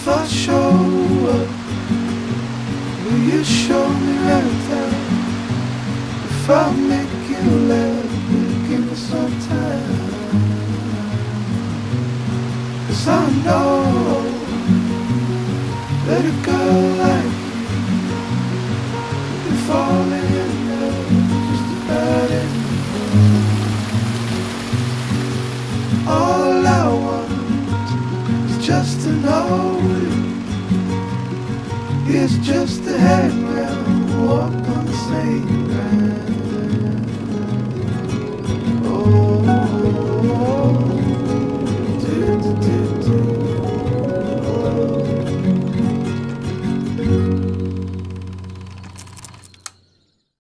if I show up? Will you show me every time? If I make you laugh, will you give me some time? Cause I know that a girl like you would falling in love just about it. All just to know you. It's just to hang around, walk on.